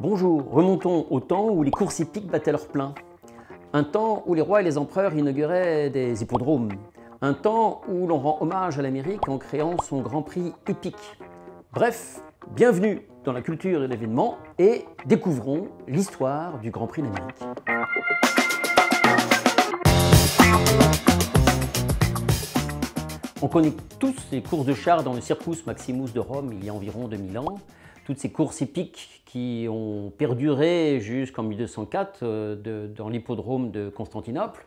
Bonjour, remontons au temps où les courses hippiques battaient leur plein. Un temps où les rois et les empereurs inauguraient des hippodromes. Un temps où l'on rend hommage à l'Amérique en créant son Grand Prix hippique. Bref, bienvenue dans la culture de l'événement et découvrons l'histoire du Grand Prix d'Amérique. On connaît tous les courses de chars dans le Circus Maximus de Rome il y a environ 2000 ans. Toutes ces courses épiques qui ont perduré jusqu'en 1204 euh, dans l'hippodrome de Constantinople.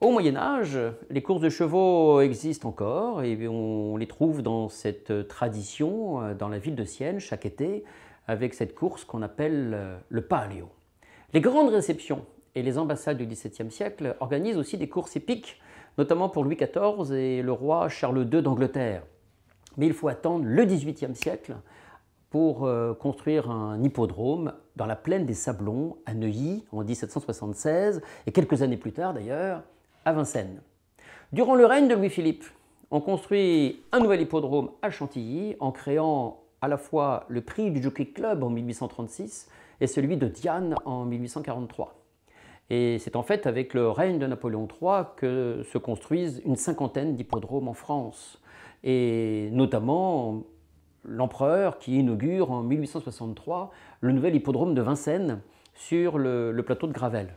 Au Moyen Âge, les courses de chevaux existent encore et on les trouve dans cette tradition euh, dans la ville de Sienne chaque été avec cette course qu'on appelle euh, le palio. Les grandes réceptions et les ambassades du XVIIe siècle organisent aussi des courses épiques notamment pour Louis XIV et le roi Charles II d'Angleterre. Mais il faut attendre le XVIIIe siècle pour euh, construire un hippodrome dans la plaine des Sablons à Neuilly en 1776 et quelques années plus tard d'ailleurs à Vincennes. Durant le règne de Louis-Philippe, on construit un nouvel hippodrome à Chantilly en créant à la fois le prix du Jockey Club en 1836 et celui de Diane en 1843. Et c'est en fait avec le règne de Napoléon III que se construisent une cinquantaine d'hippodromes en France, et notamment l'empereur qui inaugure en 1863 le nouvel hippodrome de Vincennes sur le, plateau de Gravel.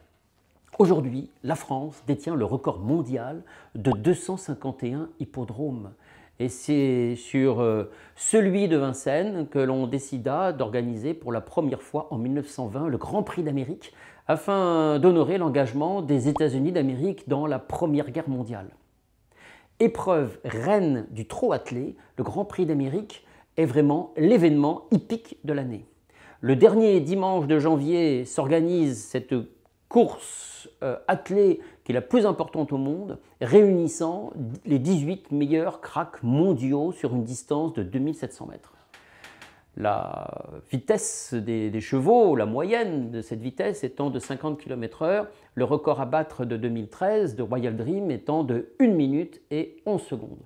Aujourd'hui, la France détient le record mondial de 251 hippodromes. Et c'est sur euh, celui de Vincennes que l'on décida d'organiser pour la première fois en 1920 le Grand Prix d'Amérique afin d'honorer l'engagement des États-Unis d'Amérique dans la Première Guerre mondiale. Épreuve reine du trot attelé, le Grand Prix d'Amérique est vraiment l'événement hippique de l'année. Le dernier dimanche de janvier s'organise cette course euh, attelée qui est la plus importante au monde, réunissant les 18 meilleurs cracks mondiaux sur une distance de 2700 mètres la vitesse des, chevaux, la moyenne de cette vitesse étant de 50 km/h, le record à battre de 2013 de Royal Dream étant de 1 minute et 11 secondes.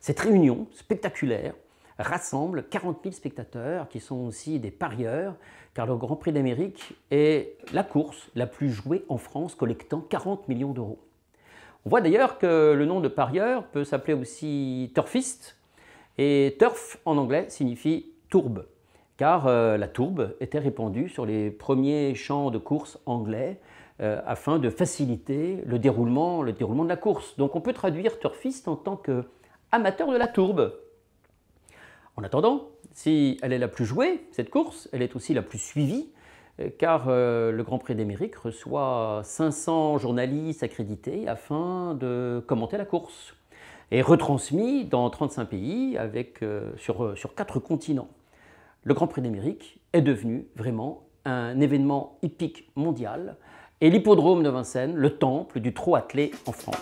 Cette réunion spectaculaire rassemble 40 000 spectateurs qui sont aussi des parieurs, car le Grand Prix d'Amérique est la course la plus jouée en France, collectant 40 millions d'euros. On voit d'ailleurs que le nom de parieur peut s'appeler aussi turfiste, et turf en anglais signifie tourbe, car euh, la tourbe était répandue sur les premiers champs de course anglais euh, afin de faciliter le déroulement, le déroulement de la course. Donc on peut traduire turfiste en tant qu'amateur de la tourbe. En attendant, si elle est la plus jouée, cette course, elle est aussi la plus suivie, euh, car le Grand Prix d'Amérique reçoit 500 journalistes accrédités afin de commenter la course et retransmis dans 35 pays euh, sur, euh, sur quatre continents. Le Grand Prix d'Amérique est devenu vraiment un événement hippique mondial et l'hippodrome de Vincennes, le temple du trot attelé en France.